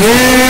Yeah.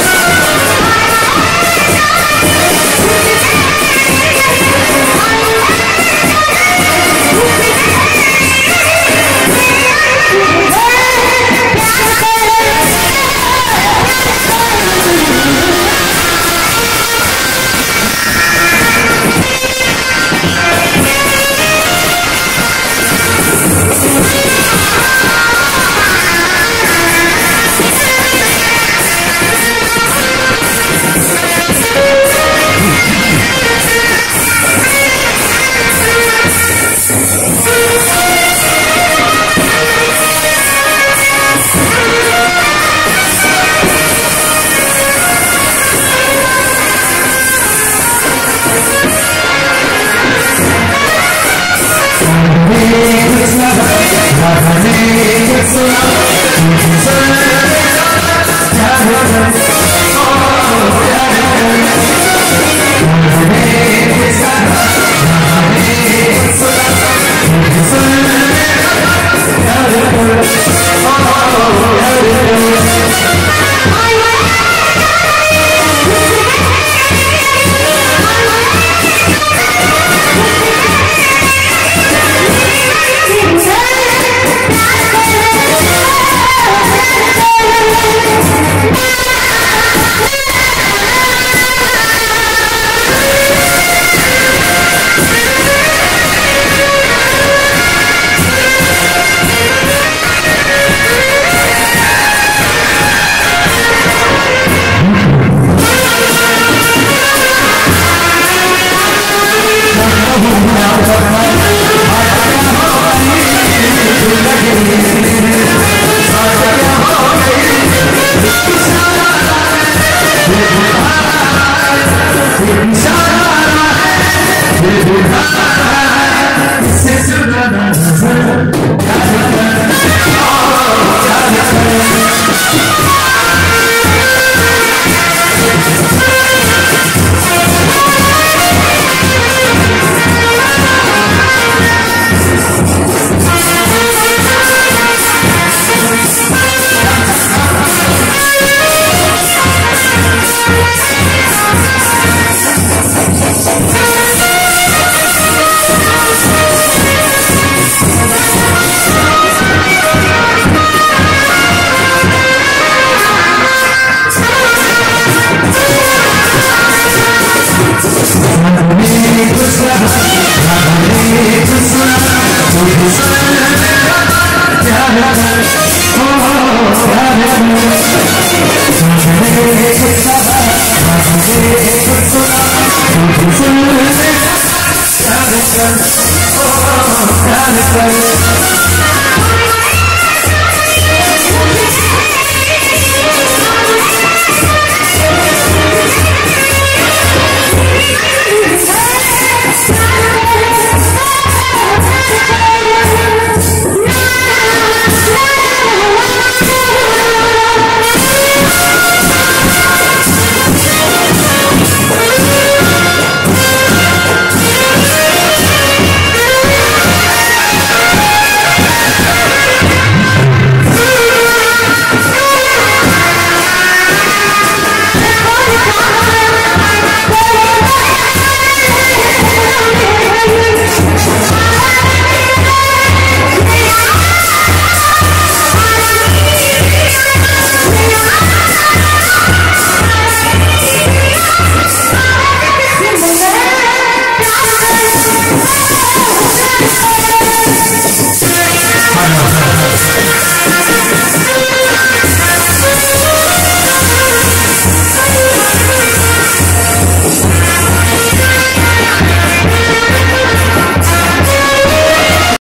Make it slow. Stop!